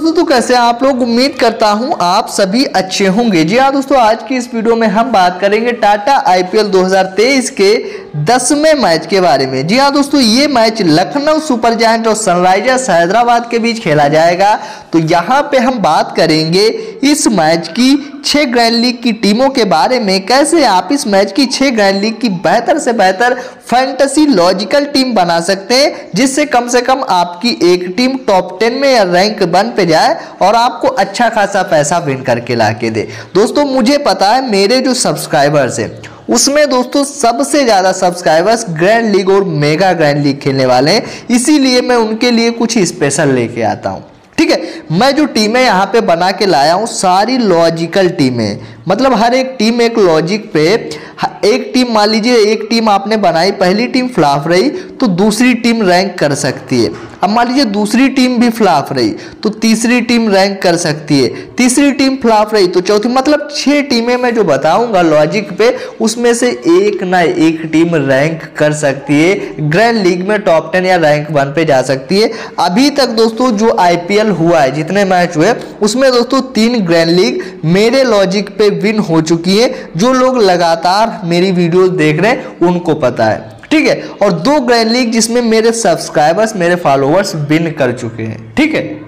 दोस्तों तो कैसे आप लोग? उम्मीद करता हूँ आप सभी अच्छे होंगे। जी हाँ दोस्तों, आज की इस वीडियो में हम बात करेंगे टाटा आईपीएल 2023 के दसवें मैच के बारे में। जी हाँ दोस्तों, ये मैच लखनऊ सुपर जायंट और सनराइजर्स हैदराबाद के बीच खेला जाएगा। तो यहाँ पे हम बात करेंगे इस मैच की छह ग्रैंड लीग की टीमों के बारे में कैसे आप इस मैच की छह ग्रैंड लीग की बेहतर से बेहतर फैंटेसी लॉजिकल टीम बना सकते हैं, जिससे कम से कम आपकी एक टीम टॉप टेन में या रैंक वन पे जाए और आपको अच्छा खासा पैसा विन करके ला के दे। दोस्तों, मुझे पता है मेरे जो सब्सक्राइबर्स हैं, उसमें दोस्तों सबसे ज़्यादा सब्सक्राइबर्स ग्रैंड लीग और मेगा ग्रैंड लीग खेलने वाले हैं, इसीलिए मैं उनके लिए कुछ स्पेशल लेके आता हूँ। ठीक है? मैं जो टीमें यहाँ पे बना के लाया हूँ, सारी लॉजिकल टीमें। मतलब हर एक टीम एक लॉजिक पे, एक टीम मान लीजिए एक टीम आपने बनाई, पहली टीम फ्लाफ रही तो दूसरी टीम रैंक कर सकती है। अब मान लीजिए दूसरी टीम भी फ्लाफ रही तो तीसरी टीम रैंक कर सकती है। तीसरी टीम फ्लाफ रही तो चौथी मतलब छह टीमें मैं जो बताऊँगा लॉजिक पे, उसमें से एक ना एक टीम रैंक कर सकती है। ग्रैंड लीग में टॉप टेन या रैंक वन पे जा सकती है। अभी तक दोस्तों जो आईपीएल हुआ है, जितने मैच हुए, उसमें दोस्तों तीन ग्रैंड लीग मेरे लॉजिक पे विन हो चुकी है। जो लोग लगातार मेरी वीडियो देख रहे हैं, उनको पता है। ठीक है? और दो ग्रैंड लीग जिसमें मेरे सब्सक्राइबर्स मेरे फॉलोअर्स विन कर चुके हैं। ठीक है?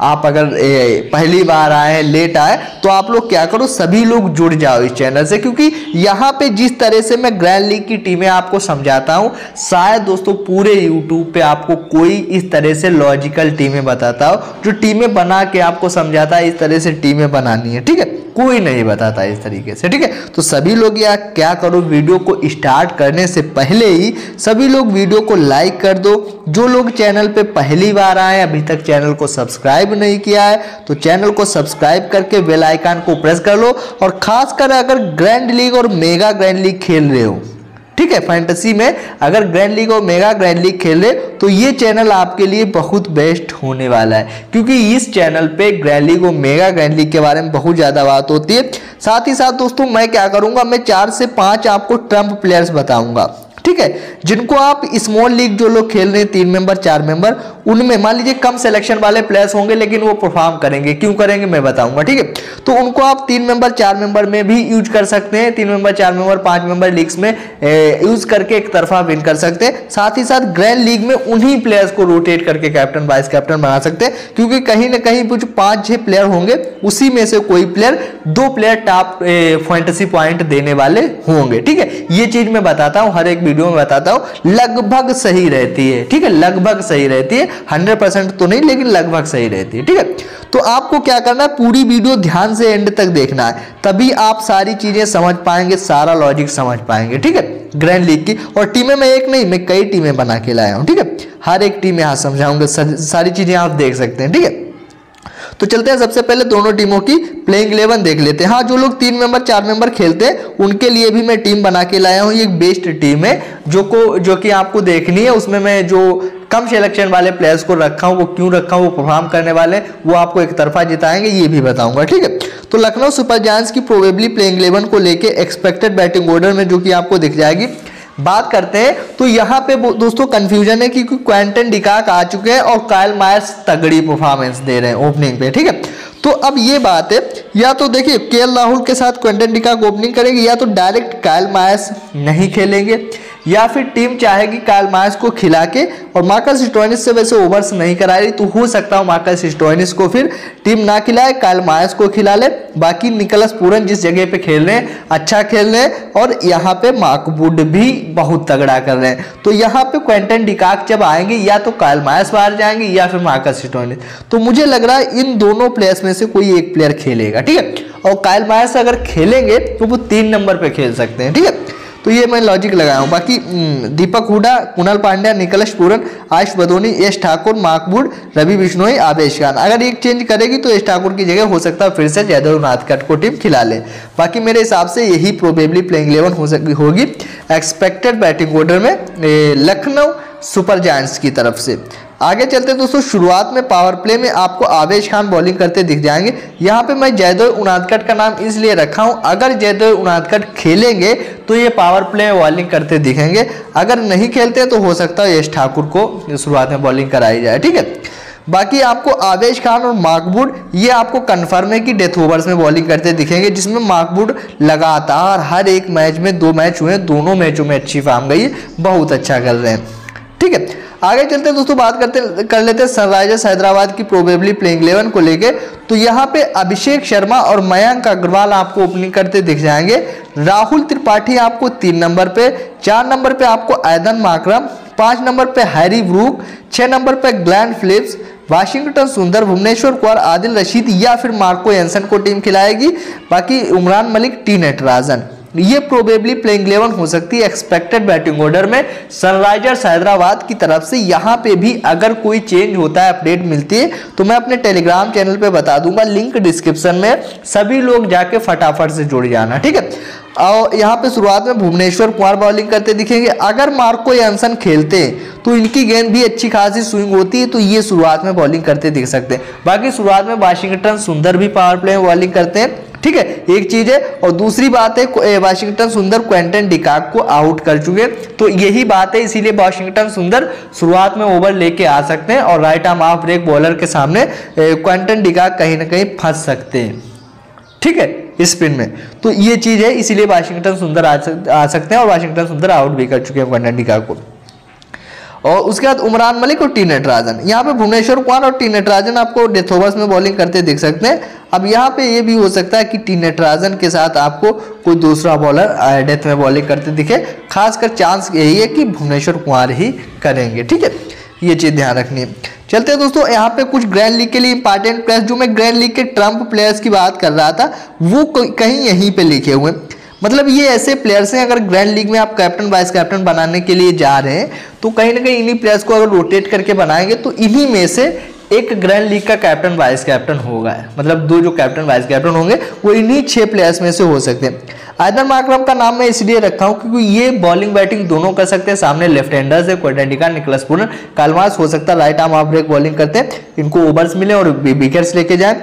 आप अगर ए, पहली बार आए हैं लेट आए तो आप लोग क्या करो सभी लोग जुड़ जाओ इस चैनल से क्योंकि यहाँ पे जिस तरह से मैं ग्रैंड लीग की टीमें आपको समझाता हूँ शायद दोस्तों पूरे यूट्यूब पे आपको कोई इस तरह से लॉजिकल टीमें बताता हो जो टीमें बना के आपको समझाता है इस तरह से टीमें बनानी है ठीक है? कोई नहीं बताता इस तरीके से ठीक है? तो सभी लोग या क्या करो वीडियो को स्टार्ट करने से पहले ही सभी लोग वीडियो को लाइक कर दो। जो लोग चैनल पे पहली बार आए अभी तक चैनल को सब्सक्राइब नहीं किया है तो चैनल को सब्सक्राइब करके बेल आइकन को प्रेस कर लो और खासकर अगर ग्रैंड लीग और मेगा ग्रैंड लीग खेल रहे हो, ठीक है? फैंटेसी में अगर ग्रैंड लीग और मेगा ग्रैंड लीग खेले तो ये चैनल आपके लिए बहुत बेस्ट होने वाला है, क्योंकि इस चैनल पे ग्रैंड लीग और मेगा ग्रैंड लीग के बारे में बहुत ज़्यादा बात होती है। साथ ही साथ दोस्तों, मैं क्या करूँगा? मैं चार से पाँच आपको ट्रंप प्लेयर्स बताऊँगा। ठीक है? जिनको आप स्मॉल लीग जो लोग खेल रहे हैं, तीन मेंबर चार मेंबर उनमें मान लीजिए कम सिलेक्शन वाले प्लेयर्स होंगे, लेकिन वो परफॉर्म करेंगे। क्यों करेंगे? मैं बताऊँगा, ठीक है? तो उनको आप तीन मेंबर चार मेंबर में भी यूज़ कर सकते हैं। तीन मेंबर चार मेंबर पाँच मेंबर लीग्स में यूज़ करके एक तरफा विन कर सकते हैं। साथ ही साथ ग्रैंड लीग में उन्हीं प्लेयर्स को रोटेट करके कैप्टन वाइस कैप्टन बना सकते हैं। क्योंकि कहीं ना कहीं कुछ पाँच छह प्लेयर होंगे, उसी में से कोई प्लेयर दो प्लेयर टॉप फैंटेसी पॉइंट देने वाले होंगे, ठीक है? ये चीज़ मैं बताता हूँ, हर एक वीडियो में बताता हूँ, लगभग सही रहती है, ठीक है? लगभग सही रहती है हंड्रेड परसेंट तो नहीं, लेकिन लगभग सही रहती है, ठीक है? तो आपको क्या करना है, पूरी वीडियो ध्यान से एंड तक देखना है, तभी आप सारी चीज़ें समझ पाएँगे, सारा लॉजिक समझ पाएँगे, ठीक है? ग्रैंड लीग की, और टीमें मैं एक नहीं, मैं कई टीमें बना के लाया हूँ, ठीक है? हर एक टीम यहाँ समझाऊँगा सारी चीज़ें आप देख सकते हैं, ठीक है? तो चलते हैं सबसे पहले दोनों टीमों की प्लेइंग इलेवन देख लेते हैं। हाँ जो लोग तीन मेंबर चार मेंबर खेलते हैं, उनके लिए भी मैं टीम बना के लाया हूँ। ये एक बेस्ट टीम है, जो को, जो कि आपको देखनी है। उसमें मैं जो कम सिलेक्शन वाले प्लेयर्स को रखा हूँ, वो क्यों रखा हूँ, वो परफॉर्म करने वाले वो आपको एक तरफा जिताएँगे, ये भी बताऊँगा, ठीक है? तो लखनऊ सुपर जायंट्स की प्रोबेबली प्लेइंग इलेवन को लेके एक्सपेक्टेड बैटिंग ऑर्डर में जो कि आपको दिख जाएगी बात करते हैं तो यहाँ पे दोस्तों कंफ्यूजन है क्योंकि क्वेंटन डिकाक आ चुके हैं और कायल मायर्स तगड़ी परफॉर्मेंस दे रहे हैं ओपनिंग पे, ठीक है? तो अब ये बात है, या तो देखिए के राहुल के साथ क्वेंटन डिकाक ओपनिंग करेंगे, या तो डायरेक्ट कायल मायर्स नहीं खेलेंगे। या फिर टीम चाहेगी काल मार्स को खिला के और मार्कस स्टोइनिस से वैसे ओवर्स नहीं करा रही तो हो सकता है मार्कस स्टोइनिस को फिर टीम ना खिलाए काल मार्स को खिला ले। बाकी निकलस पूरन जिस जगह पे खेल रहे हैं अच्छा खेल रहे हैं और यहाँ पे मार्कवुड भी बहुत तगड़ा कर रहे हैं। तो यहाँ पे क्वेंटन डिकाक जब आएँगे, या तो काल मार्स बाहर जाएँगे या फिर मार्कस स्टोइनिस तो मुझे लग रहा है इन दोनों प्लेयर्स में से कोई एक प्लेयर खेलेगा, ठीक है? और कायल मायर्स अगर खेलेंगे तो वो तीन नंबर पे खेल सकते हैं, ठीक है? तो ये मैं लॉजिक लगाया हूँ। बाकी हम्म, दीपक हुडा कुणाल पांड्या निकलश पूरन आयुष बदोनी यश ठाकुर माकबुड रवि बिश्नोई आवेश खान। अगर एक चेंज करेगी तो यश ठाकुर की जगह हो सकता है फिर से जयदेव नाथकट को टीम खिला ले। बाकी मेरे हिसाब से यही प्रोबेबली प्लेइंग इलेवन हो सक होगी। एक्सपेक्टेड बैटिंग ऑर्डर में लखनऊ सुपर जायंट्स की तरफ़ से। आगे चलते दोस्तों, शुरुआत में पावर प्ले में आपको आवेश खान बॉलिंग करते दिख जाएँगे। यहाँ पे मैं जयदेव उनादकट का नाम इसलिए रखा हूँ, अगर जयदेव उनादकट खेलेंगे तो ये पावर प्ले में बॉलिंग करते दिखेंगे। अगर नहीं खेलते तो हो सकता है यश ठाकुर को शुरुआत में बॉलिंग कराई जाए, ठीक है? बाकी आपको आवेश खान और माकबूड ये आपको कन्फर्म है कि डेथ ओवर्स में बॉलिंग करते दिखेंगे, जिसमें माकबूड लगातार हर एक मैच में दो मैच हुए दोनों मैचों में अच्छी फार्म गई बहुत अच्छा कर रहे हैं, ठीक है? आगे चलते दोस्तों, बात करते, कर लेते हैं सनराइजर्स हैदराबाद की प्रोबेबली प्लेइंग इलेवन को लेके। तो यहाँ पे अभिषेक शर्मा और मयंक अग्रवाल आपको ओपनिंग करते दिख जाएँगे। राहुल त्रिपाठी आपको तीन नंबर पे, चार नंबर पे आपको ऐदन माकरम, पाँच नंबर पे हैरी ब्रूक छह नंबर पे Glenn Phillips, Washington Sundar, Bhuvneshwar Kumar, Adil Rashid या फिर मार्को एंसन को टीम खिलाएगी। बाकी उमरान मलिक टी नटराजन ये प्रोबेबली प्लेइंग इलेवन हो सकती है एक्सपेक्टेड बैटिंग ऑर्डर में। सनराइजर्स हैदराबाद की तरफ़ से यहाँ पे भी अगर कोई चेंज होता है अपडेट मिलती है तो मैं अपने टेलीग्राम चैनल पे बता दूँगा लिंक डिस्क्रिप्शन में। सभी लोग जाके फटाफट से जुड़ जाना, ठीक है? और यहाँ पे शुरुआत में भुवनेश्वर कुमार बॉलिंग करते दिखेंगे। अगर मार्को एंसन खेलते हैं तो इनकी गेंद भी अच्छी खासी स्विंग होती है तो ये शुरुआत में बॉलिंग करते दिख सकते हैं। बाकी शुरुआत में वाशिंगटन सुंदर भी पावर प्ले में बॉलिंग करते हैं। ठीक है? एक चीज़ है और दूसरी बात है वाशिंगटन सुंदर क्वेंटन डिकाक को आउट कर चुके तो यही बात है इसीलिए वाशिंगटन सुंदर शुरुआत में ओवर लेके आ सकते हैं और right arm off break bowler के सामने क्वेंटन डिकाक कहीं ना कहीं फंस सकते हैं। ठीक है? स्पिन में। तो ये चीज़ है इसीलिए वाशिंगटन सुंदर आ, सकते हैं और वाशिंगटन सुंदर आउट भी कर चुके हैं क्वेंटन डिकाक को। और उसके बाद उमरान मलिक और टी नटराजन यहाँ पे भुवनेश्वर कुमार और टी नटराजन आपको डेथ ओवर्स में बॉलिंग करते देख सकते हैं। अब यहाँ पे ये भी हो सकता है कि टी नटराजन के साथ आपको कोई दूसरा बॉलर डेथ में बॉलिंग करते दिखे। खासकर चांस यही है कि भुवनेश्वर कुमार ही करेंगे, ठीक है? ये चीज़ ध्यान रखनी है। चलते हैं दोस्तों, यहाँ पे कुछ ग्रैंड लीग के लिए इंपॉर्टेंट प्लेयर्स जो मैं ग्रैंड लीग के ट्रंप प्लेयर्स की बात कर रहा था, वो कहीं यहीं पे लिखे हुए मतलब ये ऐसे प्लेयर्स हैं, अगर ग्रैंड लीग में आप कैप्टन वाइस कैप्टन बनाने के लिए जा रहे हैं तो कहीं ना कहीं इन्हीं प्लेयर्स को अगर रोटेट करके बनाएँगे तो इन्हीं में से एक ग्रैंड लीग का कैप्टन वाइस कैप्टन होगा। मतलब दो जो कैप्टन वाइस कैप्टन होंगे, वो इन्हीं छह प्लेयर्स में से हो सकते हैं। आयदन माक्रम का नाम मैं इसलिए रखा हूँ क्योंकि ये बॉलिंग बैटिंग दोनों कर सकते हैं। सामने लेफ़्ट हैंडर्स है क्वेडेंडिका निकलस पूर्ण कालमास हो सकता है right arm off break bowling करते हैं। इनको ओवर्स मिले और विकेट्स लेके जाए।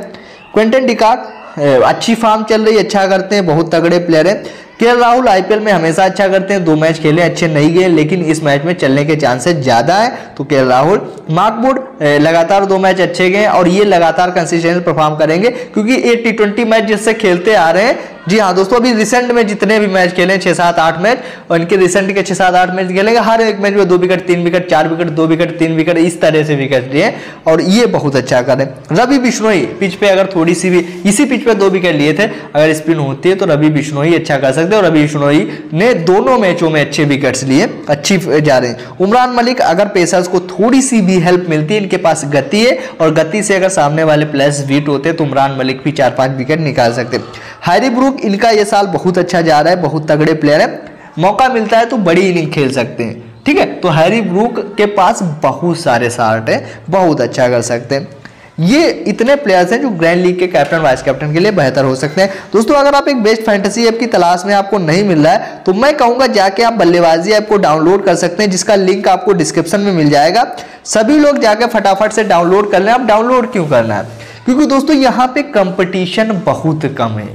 क्वेंटन डिकाक अच्छी फार्म चल रही है अच्छा करते हैं बहुत तगड़े प्लेयर हैं। के राहुल आईपीएल में हमेशा अच्छा करते हैं, दो मैच खेले, अच्छे नहीं गए, लेकिन इस मैच में चलने के चांसेस ज़्यादा है। तो के राहुल मार्कबुड लगातार दो मैच अच्छे गए और ये लगातार कंसिस्टेंट परफॉर्म करेंगे, क्योंकि ये टी ट्वेंटी मैच जिससे खेलते आ रहे हैं। जी हाँ दोस्तों, अभी रिसेंट में जितने भी मैच खेले हैं, छह सात, आठ मैच और इनके रिसेंट के छह सात, आठ मैच खेलेंगे। हर एक मैच में दो विकेट तीन विकेट चार विकेट दो विकेट तीन विकेट इस तरह से विकेट लिए और ये बहुत अच्छा करें रवि बिश्नोई पिच पे अगर थोड़ी सी भी, इसी पिच पे दो विकेट लिए थे, अगर स्पिन होती है तो रवि बिश्नोई अच्छा कर सकते हैं और रवि बिश्नोई ने दोनों मैचों में अच्छे विकेट्स लिए, अच्छी जा रहे हैं। उमरान मलिक, अगर पेसर्स को थोड़ी सी भी हेल्प मिलती है, इनके पास गति है, और गति से अगर सामने वाले प्लेयर्स वीट होते तो उमरान मलिक भी चार पाँच विकेट निकाल सकते। हैरी ब्रूक, इनका ये साल बहुत अच्छा जा रहा है, बहुत तगड़े प्लेयर है। मौका मिलता है तो बड़ी इनिंग खेल सकते हैं। ठीक है तो हैरी ब्रूक के पास बहुत सारे शार्ट है, बहुत अच्छा कर सकते हैं। ये इतने प्लेयर्स हैं जो ग्रैंड लीग के कैप्टन वाइस कैप्टन के लिए बेहतर हो सकते हैं। दोस्तों, अगर आप एक बेस्ट फैंटेसी ऐप की तलाश में आपको नहीं मिल रहा है तो मैं कहूँगा जाके आप बल्लेबाजी ऐप को डाउनलोड कर सकते हैं, जिसका लिंक आपको डिस्क्रिप्शन में मिल जाएगा। सभी लोग जाके फटाफट से डाउनलोड कर लें। आप डाउनलोड क्यों करना है? क्योंकि दोस्तों, यहाँ पे कंपटीशन बहुत कम है।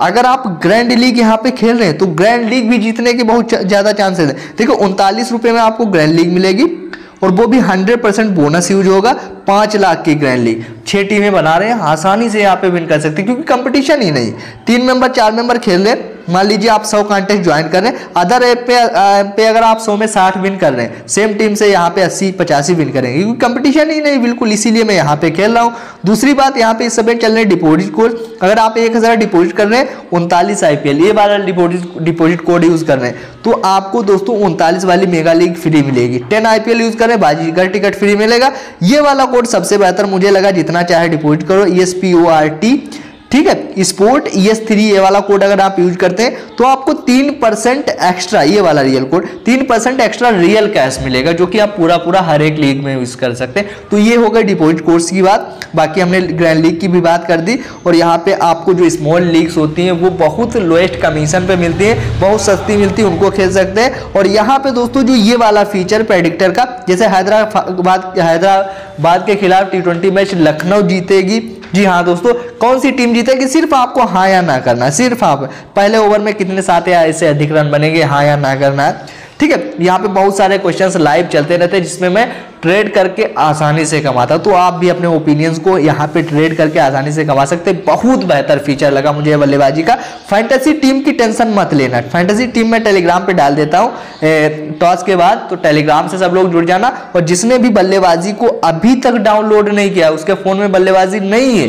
अगर आप ग्रैंड लीग यहाँ पे खेल रहे हैं तो ग्रैंड लीग भी जीतने के बहुत ज़्यादा चांसेस है। देखो, उनतालीस रुपए में आपको ग्रैंड लीग मिलेगी, और वो भी 100 परसेंट बोनस यूज़ होगा। पाँच लाख की ग्रैंड लीग। छह टीमें बना रहे हैं, आसानी से यहाँ पे विन कर सकते हैं, क्योंकि कंपटीशन ही नहीं। तीन मेंबर चार मेंबर खेल रहे हैं। मान लीजिए आप सौ कॉन्टेस्ट ज्वाइन कर रहे हैं अदर ऐप पे पे अगर आप सौ में साठ विन कर रहे हैं सेम टीम से यहाँ पे अस्सी, पचासी विन करेंगे, क्योंकि कंपटीशन ही नहीं, बिल्कुल इसीलिए मैं यहाँ पे खेल रहा हूँ। दूसरी बात, यहाँ पे इस समय चल रहे डिपोजिट कोड अगर आप एक हज़ार डिपोजिट कर रहे हैं, उनतालीस आईपीएल ये वाला डिपोजिट डिपोजिट कोड यूज़ कर रहे हैं। तो आपको दोस्तों उनतालीस वाली मेगा लीग फ्री मिलेगी। टेन आईपीएल यूज़ करें बाजीगर टिकट फ्री मिलेगा। ये वाला कोड सबसे बेहतर मुझे लगा जितना चाहे डिपोजिट करो E S P O R T ठीक है? स्पोर्ट ई एस थ्री ये वाला कोड अगर आप यूज़ करते हैं तो आपको तीन परसेंट एक्स्ट्रा ये वाला रियल कोड तीन परसेंट एक्स्ट्रा रियल कैश मिलेगा, जो कि आप पूरा पूरा हर एक लीग में यूज़ कर सकते हैं। तो ये होगा डिपोजिट कोर्स की बात। बाकी हमने ग्रैंड लीग की भी बात कर दी, और यहाँ पे आपको जो स्मॉल लीग्स होती हैं, वो बहुत लोएस्ट कमीशन पर मिलती है, बहुत सस्ती मिलती है, उनको खेल सकते हैं। और यहाँ पे दोस्तों जो ये वाला फीचर प्रेडिक्टर का, जैसे हैदराबाद हैदराबाद के खिलाफ टी मैच लखनऊ जीतेगी जी हाँ दोस्तों, कौन सी टीम जीतेगी? सिर्फ़ आपको हाँ या ना करना है। सिर्फ़ आप, पहले ओवर में कितने सात या इससे अधिक रन बनेंगे हाँ या ना करना है। ठीक है, यहाँ पे बहुत सारे क्वेश्चंस लाइव चलते रहते हैं, जिसमें मैं ट्रेड करके आसानी से कमाता तो आप भी अपने ओपिनियंस को यहाँ पे ट्रेड करके आसानी से कमा सकते बहुत बेहतर फीचर लगा मुझे बल्लेबाजी का। फैंटेसी टीम की टेंशन मत लेना। फैंटेसी टीम में टेलीग्राम पे डाल देता हूँ। टॉस के बाद तो टेलीग्राम से सब लोग जुड़ जाना और जिसने भी बल्लेबाजी को अभी तक डाउनलोड नहीं किया, उसके फ़ोन में बल्लेबाजी नहीं है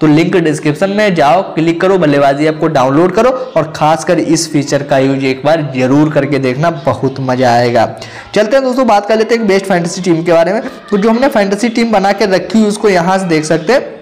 तो लिंक डिस्क्रिप्शन में जाओ क्लिक करो, बल्लेबाजी ऐप को डाउनलोड करो और खासकर इस फीचर का यूज़ एक बार ज़रूर करके देखना, बहुत मज़ा आएगा। चलते हैं दोस्तों, बात कर लेते हैं बेस्ट फैंटेसी टीम के बारे में। तो जो हमने फैंटेसी टीम बना के रखी, उसको यहाँ से देख सकते हैं।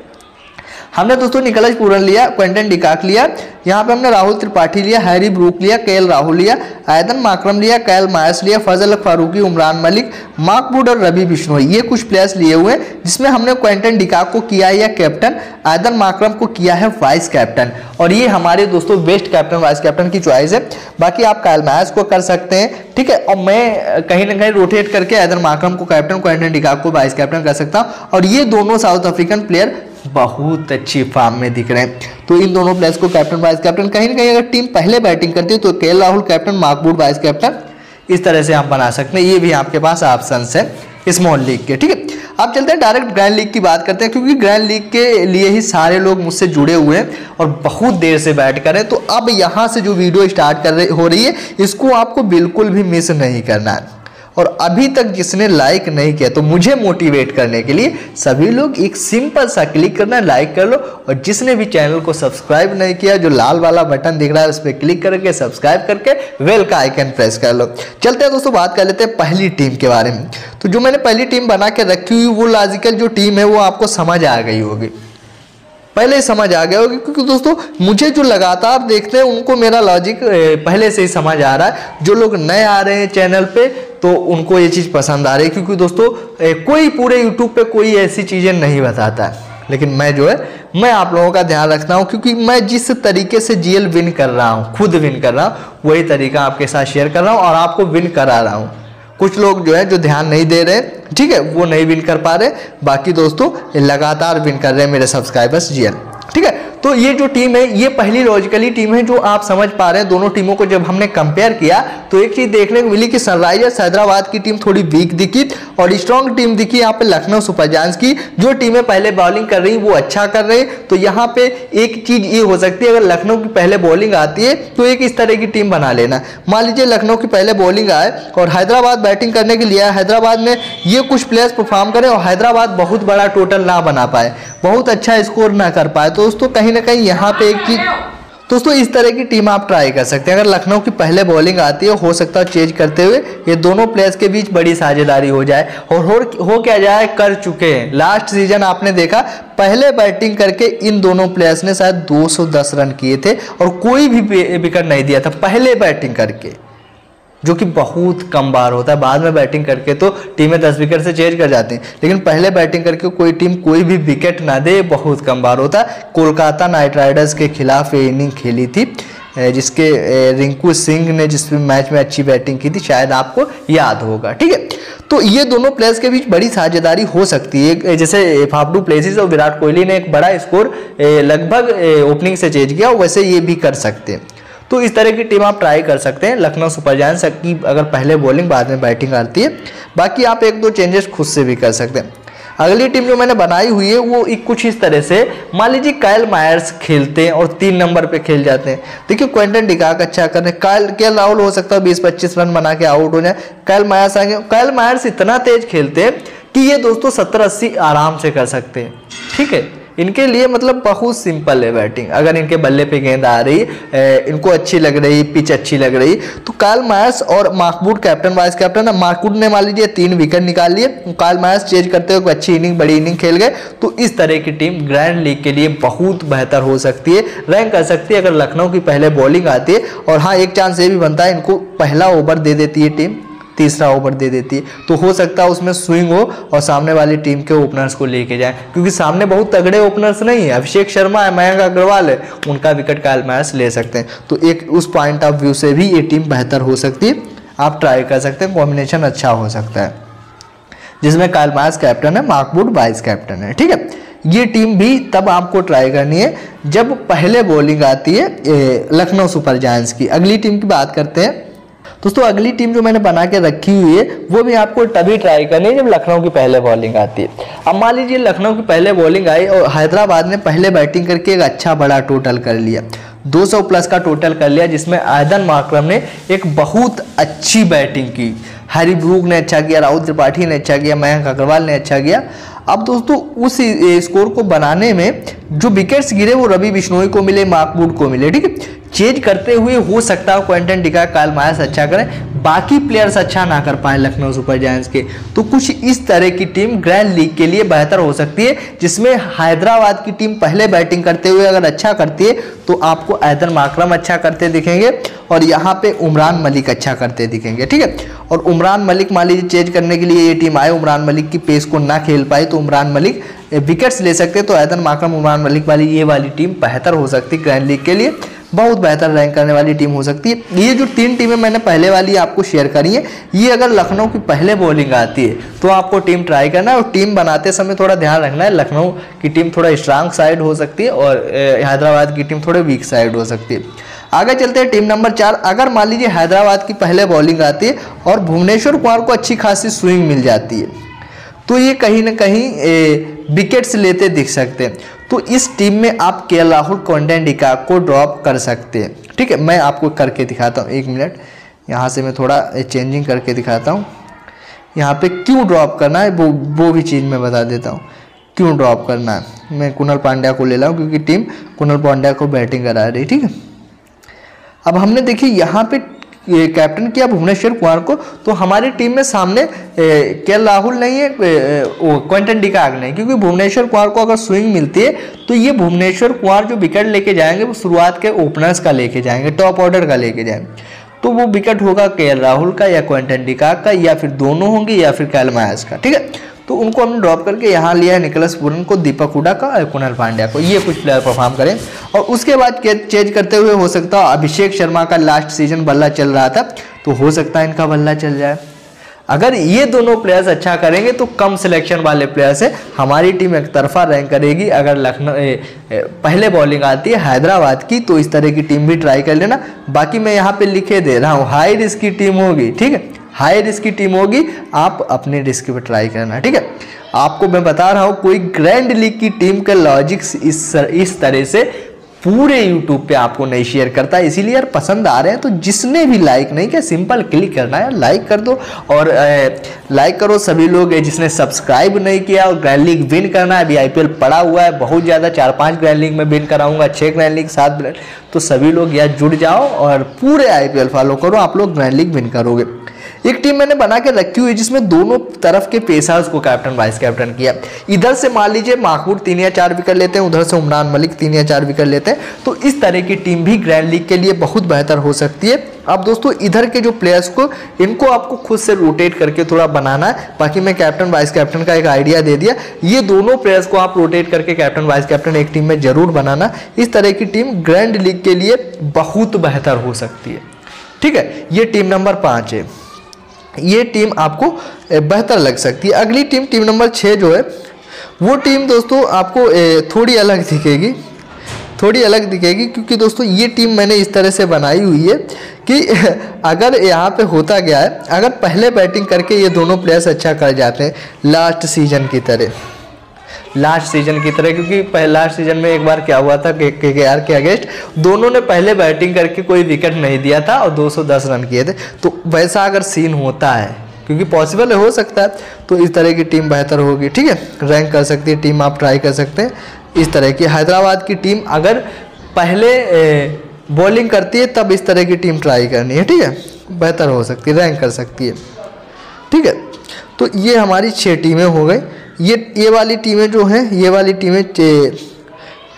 हमने दोस्तों निकलज पूरन लिया, क्वेंटन डिकाक लिया, यहाँ पे हमने राहुल त्रिपाठी लिया, हैरी ब्रूक लिया, केएल राहुल लिया, आयदन माक्रम लिया, कैल मायस लिया, फजल फारूकी, उमरान मलिक माकबूड और रवि बिश्नोई ये कुछ प्लेयर्स लिए हुए हैं, जिसमें हमने क्वेंटन डिकाक को किया है या कैप्टन आयदन माक्रम को किया है वाइस कैप्टन और ये हमारे दोस्तों बेस्ट कैप्टन वाइस कैप्टन की चॉइस है। बाकी आप कैल मायस को कर सकते हैं, ठीक है? और मैं कहीं ना कहीं रोटेट करके आयदन माक्रम को कैप्टन क्वेंटन डिकाक को वाइस कैप्टन कर सकता हूँ। और ये दोनों साउथ अफ्रीकन प्लेयर बहुत अच्छी फॉर्म में दिख रहे हैं। तो इन दोनों प्लेयर्स को कैप्टन वाइस कैप्टन कहीं ना कहीं अगर टीम पहले बैटिंग करती है तो के राहुल कैप्टन माकबूड वाइस कैप्टन इस तरह से आप बना सकते हैं। ये भी आपके पास ऑप्शन है स्मॉल लीग के, ठीक है? आप चलते हैं डायरेक्ट ग्रैंड लीग की बात करते हैं, क्योंकि ग्रैंड लीग के लिए ही सारे लोग मुझसे जुड़े हुए हैं और बहुत देर से बैठ कर रहे हैं। तो अब यहाँ से जो वीडियो स्टार्ट कर रही, हो रही है, इसको आपको बिल्कुल भी मिस नहीं करना है। और अभी तक जिसने लाइक नहीं किया तो मुझे मोटिवेट करने के लिए सभी लोग एक सिंपल सा क्लिक करना लाइक कर लो। और जिसने भी चैनल को सब्सक्राइब नहीं किया, जो लाल वाला बटन दिख रहा है, उस पर क्लिक करके सब्सक्राइब करके वेल का आइकन प्रेस कर लो। चलते हैं दोस्तों, बात कर लेते हैं पहली टीम के बारे में। तो जो मैंने पहली टीम बना के रखी हुई, वो लॉजिकल जो टीम है, वो आपको समझ आ गई होगी। पहले ही समझ आ गया होगा, क्योंकि दोस्तों, मुझे जो लगातार देखते हैं, उनको मेरा लॉजिक पहले से ही समझ आ रहा है। जो लोग नए आ रहे हैं चैनल पे तो उनको ये चीज़ पसंद आ रही है, क्योंकि दोस्तों कोई पूरे यूट्यूब पे कोई ऐसी चीज़ें नहीं बताता है। लेकिन मैं जो है, मैं आप लोगों का ध्यान रखता हूँ, क्योंकि मैं जिस तरीके से जीएल विन कर रहा हूँ, खुद विन कर रहा हूँ, वही तरीका आपके साथ शेयर कर रहा हूँ और आपको विन करा रहा हूँ। कुछ लोग जो है, जो ध्यान नहीं दे रहे, ठीक है, वो नहीं विन कर पा रहे। बाकी दोस्तों, लगातार विन कर रहे हैं मेरे सब्सक्राइबर्स जीएल ठीक है? तो ये जो टीम है, ये पहली लॉजिकली टीम है जो आप समझ पा रहे हैं, दोनों टीमों को जब हमने कंपेयर किया तो एक चीज़ देखने को मिली कि सनराइजर्स हैदराबाद की टीम थोड़ी वीक दिखी और स्ट्रॉन्ग टीम दिखी यहाँ पे लखनऊ सुपर की, जो टीमें पहले बॉलिंग कर रही, वो अच्छा कर रही तो यहाँ पे एक चीज़ ये हो सकती है, अगर लखनऊ की पहले बॉलिंग आती है तो एक इस तरह की टीम बना लेना। मान लीजिए लखनऊ की पहले बॉलिंग आए और हैदराबाद बैटिंग करने के लिए हैदराबाद में ये कुछ प्लेयर्स परफॉर्म करें और हैदराबाद बहुत बड़ा टोटल ना बना पाए, बहुत अच्छा स्कोर ना कर पाए। तो दोस्तों कहीं ना कहीं यहाँ पे एक चीज़ दोस्तों इस तरह की टीम आप ट्राई कर सकते हैं। अगर लखनऊ की पहले बॉलिंग आती है हो सकता है चेंज करते हुए ये दोनों प्लेयर्स के बीच बड़ी साझेदारी हो जाए और हो, हो क्या जाए कर चुके हैं। लास्ट सीज़न आपने देखा पहले बैटिंग करके इन दोनों प्लेयर्स ने शायद 210 रन किए थे और कोई भी विकेट नहीं दिया था पहले बैटिंग करके। जो कि बहुत कम बार होता है। बाद में बैटिंग करके तो टीमें दस विकेट से चेंज कर जाती हैं। लेकिन पहले बैटिंग करके कोई टीम कोई भी विकेट ना दे बहुत कम बार होता है। कोलकाता नाइट राइडर्स के खिलाफ ये इनिंग खेली थी जिसके रिंकू सिंह ने जिस मैच में अच्छी बैटिंग की थी, शायद आपको याद होगा, ठीक है? तो ये दोनों प्लेयर्स के बीच बड़ी साझेदारी हो सकती है। जैसे फाफडू प्लेसिस और विराट कोहली ने एक बड़ा स्कोर लगभग ओपनिंग से चेंज किया, वैसे ये भी कर सकते हैं। तो इस तरह की टीम आप ट्राई कर सकते हैं। लखनऊ सुपर जायंट्स की अगर पहले बॉलिंग बाद में बैटिंग आती है। बाकी आप एक दो चेंजेस खुद से भी कर सकते हैं। अगली टीम जो मैंने बनाई हुई है, वो एक कुछ इस तरह से, मान लीजिए कायल मायर्स खेलते हैं और तीन नंबर पे खेल जाते हैं। देखिए क्वेंटन डिकाक अच्छा कर रहे हैं। कायल के राहुल हो सकता है? बीस पच्चीस रन बना के आउट हो जाए। कायल मायर्स आगे कायल मायर्स इतना तेज खेलते हैं कि ये दोस्तों सत्तर अस्सी आराम से कर सकते हैं। ठीक है? इनके लिए मतलब बहुत सिंपल है बैटिंग। अगर इनके बल्ले पे गेंद आ रही इनको अच्छी लग रही, पिच अच्छी लग रही तो काल मायस और माकबूड कैप्टन, वाइस कैप्टन माकबूड ने मान लीजिए तीन विकेट निकाल लिए, काल मायस चेंज करते हुए अच्छी इनिंग, बड़ी इनिंग खेल गए तो इस तरह की टीम ग्रैंड लीग के लिए बहुत बेहतर हो सकती है, रैंक कर सकती है अगर लखनऊ की पहले बॉलिंग आती है, और हाँ एक चांस ये भी बनता है, इनको पहला ओवर दे देती है टीम। तीसरा ओवर दे देती है। तो हो सकता है उसमें स्विंग हो और सामने वाली टीम के ओपनर्स को लेके जाए। क्योंकि सामने बहुत तगड़े ओपनर्स नहीं है। अभिषेक शर्मा है, मयंक अग्रवाल है, उनका विकेट कायल मैच ले सकते हैं। तो एक उस पॉइंट ऑफ़ व्यू से भी ये टीम बेहतर हो सकती है। आप ट्राई कर सकते हैं कॉम्बिनेशन अच्छा हो सकता है। जिसमें कायल मैच कैप्टन है मार्कवुड वाइस कैप्टन है। ठीक है? ये टीम भी तब आपको ट्राई करनी है, जब पहले बॉलिंग आती है लखनऊ सुपर जायंट्स की। अगली टीम की बात करते हैं। दोस्तों, अगली टीम जो मैंने बना के रखी हुई है, वो भी आपको तभी ट्राई करनी है जब लखनऊ की पहले बॉलिंग आती है। अब मान लीजिए लखनऊ की पहले बॉलिंग आई और हैदराबाद ने पहले बैटिंग करके एक अच्छा बड़ा टोटल कर लिया। 200 प्लस का टोटल कर लिया, जिसमें आयदन माक्रम ने एक बहुत अच्छी बैटिंग की। हैरी ब्रूक ने अच्छा किया, राहुल त्रिपाठी ने अच्छा किया, मयंक अग्रवाल ने अच्छा किया। अब दोस्तों, उस स्कोर को बनाने में जो विकेट्स गिरे, वो रवि बिश्नोई को मिले माकबूड को मिले, ठीक है? चेंज करते हुए हो सकता है क्वेंटन डिका काल मायस अच्छा करें। बाकी प्लेयर्स अच्छा ना कर पाए लखनऊ सुपर जायंट्स के। तो कुछ इस तरह की टीम ग्रैंड लीग के लिए बेहतर हो सकती है, जिसमें हैदराबाद की टीम पहले बैटिंग करते हुए अगर अच्छा करती है तो आपको ऐदन माकरम अच्छा करते दिखेंगे और यहाँ पे उमरान मलिक अच्छा करते दिखेंगे, ठीक है? और उमरान मलिक मान लीजिए चेंज करने के लिए ये टीम आए, उमरान मलिक की पेस को ना खेल पाई तो उमरान मलिक विकेट्स ले सकते तो ऐदन माकरम, उमरान मलिक वाली, ये वाली टीम बेहतर हो सकती ग्रैंड लीग के लिए। बहुत बेहतर रैंक करने वाली टीम हो सकती है। ये जो तीन टीमें मैंने पहले वाली आपको शेयर करी है। ये अगर लखनऊ की पहले बॉलिंग आती है तो आपको टीम ट्राई करना है और टीम बनाते समय थोड़ा ध्यान रखना है। लखनऊ की टीम थोड़ा स्ट्रांग साइड हो सकती है और हैदराबाद की टीम थोड़े वीक साइड हो सकती है। आगे चलते हैं टीम नंबर चार। अगर मान लीजिए हैदराबाद की पहले बॉलिंग आती है और भुवनेश्वर कुमार को अच्छी खासी स्विंग मिल जाती है तो ये कहीं ना कहीं विकेट्स लेते दिख सकते हैं। तो इस टीम में आप के राहुल कॉन्डेंडिका को ड्रॉप कर सकते हैं। ठीक है, मैं आपको करके दिखाता हूँ, एक मिनट। यहाँ से मैं थोड़ा चेंजिंग करके दिखाता हूँ। यहाँ पे क्यों ड्रॉप करना है, वो वो भी चीज़ मैं बता देता हूँ। क्यों ड्रॉप करना है? मैं कुनल पांड्या को ले रहा क्योंकि टीम कुनल पांड्या को बैटिंग करा रही ठीक है? अब हमने देखिए, यहाँ पे कैप्टन किया भुवनेश्वर कुमार को तो हमारी टीम में सामने के राहुल नहीं है क्वेंटन डिकाग नहीं क्योंकि भुवनेश्वर कुमार को अगर स्विंग मिलती है तो ये भुवनेश्वर कुमार जो विकेट लेके जाएँगे, वो शुरुआत के ओपनर्स का लेके जाएँगे टॉप ऑर्डर का लेके जाएँगे। तो वो विकेट होगा के राहुल का या क्वेंटन डिकाग का, या फिर दोनों होंगे, या फिर कैलमायस का, ठीक है? तो उनको हमने ड्रॉप करके यहाँ लिया है निकलस पुरन को दीपक हुडा का और कुणाल पांड्या को। ये कुछ प्लेयर परफॉर्म करें। और उसके बाद चेंज करते हुए हो सकता है अभिषेक शर्मा का लास्ट सीज़न बल्ला चल रहा था तो हो सकता है इनका बल्ला चल जाए। अगर ये दोनों प्लेयर्स अच्छा करेंगे तो कम सिलेक्शन वाले प्लेयर्स है। हमारी टीम एक तरफा रैंक करेगी। अगर लखनऊ पहले बॉलिंग आती है हैदराबाद की तो इस तरह की टीम भी ट्राई कर लेना। बाकी मैं यहाँ पे लिखे दे रहा हूँ। हाई रिस्क की टीम होगी, ठीक है? हाई रिस्क की टीम होगी, आप अपने रिस्क पर ट्राई करना, ठीक है? आपको मैं बता रहा हूँ, कोई ग्रैंड लीग की टीम का लॉजिक्स इस इस तरह से पूरे यूट्यूब पे आपको नहीं शेयर करता, इसीलिए यार पसंद आ रहे हैं तो जिसने भी लाइक नहीं किया सिंपल क्लिक करना है लाइक कर दो, और लाइक करो, सभी लोग जिसने सब्सक्राइब नहीं किया, और ग्रैंड लीग विन करना है, अभी आईपीएल पड़ा हुआ है, बहुत ज़्यादा चार पाँच ग्रैंड लीग में विन कराऊँगा छः ग्रैंड लीग, सात तो सभी लोग यार जुड़ जाओ, और पूरे आईपीएल फॉलो करो, आप लोग ग्रैंड लीग विन करोगे। एक टीम मैंने बना के रखी हुई जिसमें दोनों तरफ़ के पेसर्स को कैप्टन वाइस कैप्टन किया। इधर से मान लीजिए माहमूद तीन या चार विकेट लेते हैं, उधर से उमरान मलिक तीन या चार विकेट लेते हैं तो इस तरह की टीम भी ग्रैंड लीग के लिए बहुत बेहतर हो सकती है। अब दोस्तों, इधर के जो प्लेयर्स को, इनको आपको खुद से रोटेट करके थोड़ा बनाना है, बाकी मैं कैप्टन वाइस कैप्टन का एक आइडिया दे दिया। ये दोनों प्लेयर्स को आप रोटेट करके कैप्टन वाइस कैप्टन एक टीम में ज़रूर बनाना। इस तरह की टीम ग्रैंड लीग के लिए बहुत बेहतर हो सकती है। ठीक है, ये टीम नंबर पाँच है। ये टीम आपको बेहतर लग सकती है। अगली टीम टीम नंबर छः जो है, वो टीम दोस्तों आपको थोड़ी अलग दिखेगी। थोड़ी अलग दिखेगी क्योंकि दोस्तों ये टीम मैंने इस तरह से बनाई हुई है कि अगर यहाँ पे होता गया है, अगर पहले बैटिंग करके ये दोनों प्लेयर्स अच्छा कर जाते हैं, लास्ट सीज़न की तरह। लास्ट सीज़न की तरह, क्योंकि पहले लास्ट सीज़न में एक बार क्या हुआ था के के आर के अगेंस्ट दोनों ने पहले बैटिंग करके कोई विकेट नहीं दिया था और 210 रन किए थे। तो वैसा अगर सीन होता है, क्योंकि पॉसिबल हो सकता है तो इस तरह की टीम बेहतर होगी। ठीक है? रैंक कर सकती है टीम आप ट्राई कर सकते हैं। इस तरह की हैदराबाद की टीम अगर पहले बॉलिंग करती है, तब इस तरह की टीम ट्राई करनी है। ठीक है? बेहतर हो सकती है रैंक कर सकती है। ठीक है? तो ये हमारी छः टीमें हो गई। ये ये वाली टीमें जो हैं ये वाली टीमें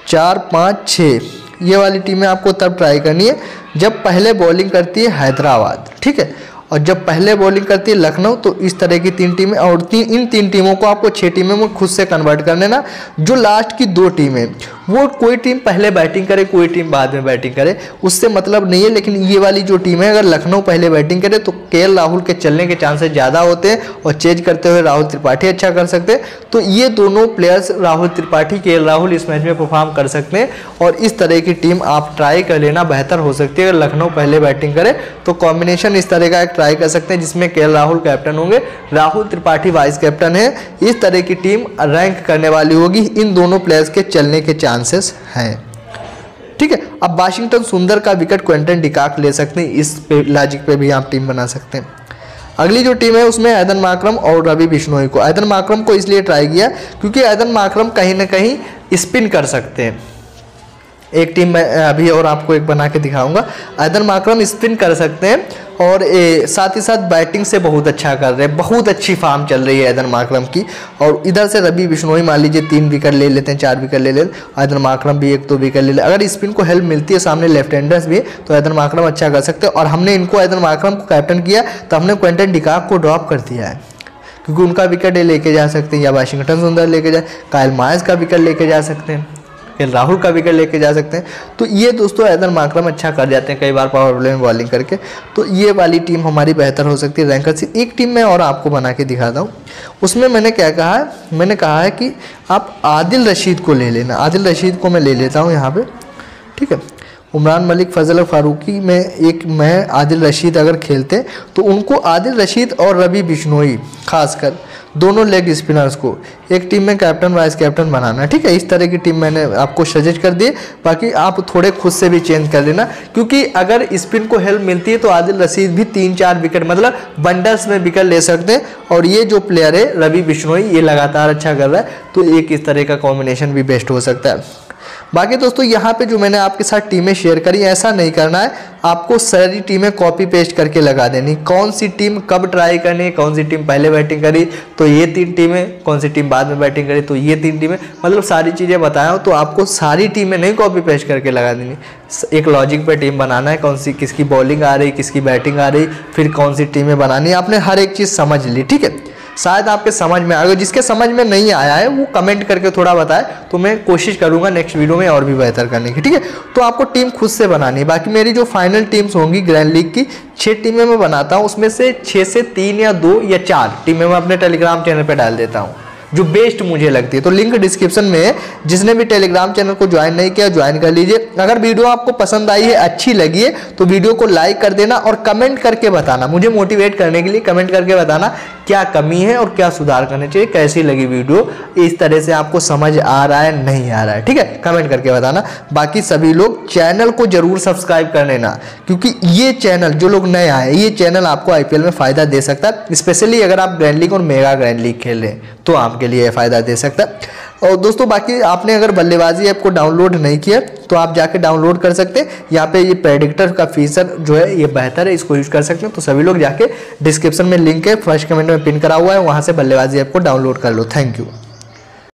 चार पाँच छः ये वाली टीमें आपको तब ट्राई करनी है जब पहले बॉलिंग करती है हैदराबाद ठीक है? और जब पहले बॉलिंग करती है लखनऊ तो इस तरह की तीन टीमें और ती, इन तीन टीमों को आपको छः टीमों में खुद से कन्वर्ट कर लेना जो लास्ट की दो टीमें वो कोई टीम पहले बैटिंग करे, कोई टीम बाद में बैटिंग करे, उससे मतलब नहीं है, लेकिन ये वाली जो टीम है, अगर लखनऊ पहले बैटिंग करे तो के राहुल के चलने के चांसेस ज़्यादा होते हैं और चेज करते हुए राहुल त्रिपाठी अच्छा कर सकते तो ये दोनों प्लेयर्स राहुल त्रिपाठी, के राहुल इस मैच में परफॉर्म कर सकते हैं और इस तरह की टीम आप ट्राई कर लेना बेहतर हो सकती है। अगर लखनऊ पहले बैटिंग करे तो कॉम्बिनेशन इस तरह का एक ट्राई कर सकते हैं, जिसमें के राहुल कैप्टन होंगे। राहुल त्रिपाठी वाइस कैप्टन है। इस तरह की टीम रैंक करने वाली होगी इन दोनों प्लेयर्स के चलने के चांसेस हैं। ठीक है, अब वाशिंगटन सुंदर का विकेट क्वेंटन डिकाक ले सकते हैं, इस पे लॉजिक पे भी आप टीम बना सकते हैं। अगली जो टीम है, उसमें ऐदन माक्रम और रवि बिश्नोई को। ऐदन माक्रम को इसलिए ट्राई किया, क्योंकि ऐदन माक्रम कहीं ना कहीं स्पिन कर सकते हैं। एक टीम मैं अभी और आपको एक बना के दिखाऊँगा। ऐदन माक्रम स्पिन कर सकते हैं और ए, साथ ही साथ बैटिंग से बहुत अच्छा कर रहे हैं। बहुत अच्छी फार्म चल रही है ऐदन माक्रम की। और इधर से रवि बिश्नोई मान लीजिए तीन विकेट ले लेते हैं चार विकेट ले लेते हैं। ऐदन माक्रम भी एक दो तो विकेट ले ले। अगर स्पिन को हेल्प मिलती है सामने लेफ़्ट हैंडर्स भी तो ऐदन माक्रम अच्छा कर सकते हैं। और हमने इनको ऐदन माक्रम को कैप्टन किया तो हमने क्वेंटन डिकाक को ड्रॉप कर दिया है। क्योंकि उनका विकेट लेके जा सकते हैं या वाशिंगटन सुंदर लेके जाए कायल मायस का विकेट लेके जा सकते हैं। फिर राहुल का विकेट लेके जा सकते हैं। तो ये दोस्तों ऐदर माक्रम अच्छा कर जाते हैं कई बार पावर प्ले में बॉलिंग करके। तो ये वाली टीम हमारी बेहतर हो सकती है रैंकर से। एक टीम मैं और आपको बना के दिखाता हूँ उसमें मैंने क्या कहा है? मैंने कहा है कि आप आदिल रशीद को ले लेना। आदिल रशीद को मैं ले लेता हूँ यहाँ पर ठीक है? उमरान मलिक, फजल फारूकी में एक मैं, आदिल रशीद अगर खेलते तो उनको आदिल रशीद और रवि बिश्नोई, खासकर। दोनों लेग स्पिनर्स को। एक टीम में कैप्टन वाइस कैप्टन बनाना ठीक है, इस तरह की टीम मैंने आपको सजेस्ट कर दी। बाकी आप थोड़े खुद से भी चेंज कर लेना। क्योंकि अगर स्पिन को हेल्प मिलती है तो आदिल रशीद भी तीन चार विकेट मतलब बंडल्स में विकेट ले सकते हैं। और ये जो प्लेयर है, रवि बिश्नोई, ये लगातार अच्छा कर रहा है। तो एक इस तरह का कॉम्बिनेशन भी बेस्ट हो सकता है। बाकी दोस्तों, यहाँ पे जो मैंने आपके साथ टीमें शेयर करी, ऐसा नहीं करना है। आपको सारी टीमें कॉपी पेस्ट करके लगा देनी। कौन सी टीम कब ट्राई करनी है कौन सी टीम पहले बैटिंग करी तो ये तीन टीमें कौन सी टीम बाद में बैटिंग करी तो ये तीन टीमें मतलब सारी चीज़ें बताया तो आपको सारी टीमें नहीं कॉपी पेस्ट करके लगा देनी। एक लॉजिक पर टीम बनाना है, कौन सी, किसकी बॉलिंग आ रही, किसकी बैटिंग आ रही, फिर कौन सी टीमें बनानी। आपने हर एक चीज़ समझ ली, ठीक है? शायद आपके समझ में, अगर जिसके समझ में नहीं आया है, वो कमेंट करके थोड़ा बताए तो मैं कोशिश करूँगा नेक्स्ट वीडियो में और भी बेहतर करने की, ठीक है? तो आपको टीम खुद से बनानी है। बाकी मेरी जो फाइनल टीम्स होंगी ग्रैंड लीग की छः टीमें मैं बनाता हूँ, उसमें से छः से तीन या दो या चार टीमें मैं अपने टेलीग्राम चैनल पर डाल देता हूँ, जो बेस्ट मुझे लगती है। तो लिंक डिस्क्रिप्शन में है, जिसने भी टेलीग्राम चैनल को ज्वाइन नहीं किया ज्वाइन कर लीजिए। अगर वीडियो आपको पसंद आई है, अच्छी लगी है तो वीडियो को लाइक कर देना और कमेंट करके बताना। मुझे मोटिवेट करने के लिए कमेंट करके बताना क्या कमी है और क्या सुधार करने चाहिए, कैसी लगी वीडियो, इस तरह से आपको समझ आ रहा है, नहीं आ रहा है, ठीक है? कमेंट करके बताना। बाकी सभी लोग चैनल को ज़रूर सब्सक्राइब कर लेना, क्योंकि ये चैनल, जो लोग नए आए ये चैनल आपको आईपीएल में फ़ायदा दे सकता है। स्पेशली अगर आप ग्रैंड लीग और मेगा ग्रैंड लीग खेल रहे हैं तो आपके लिए फ़ायदा दे सकता है। और दोस्तों, बाकी आपने अगर बल्लेबाजी ऐप को डाउनलोड नहीं किया तो आप जाके डाउनलोड कर सकते हैं। यहाँ पे ये प्रेडिक्टर का फीचर जो है, ये बेहतर है, इसको यूज़ कर सकते हैं। तो सभी लोग जाके डिस्क्रिप्शन में लिंक है फ़र्स्ट कमेंट में पिन करा हुआ है, वहाँ से बल्लेबाजी ऐप को डाउनलोड कर लो। Thank you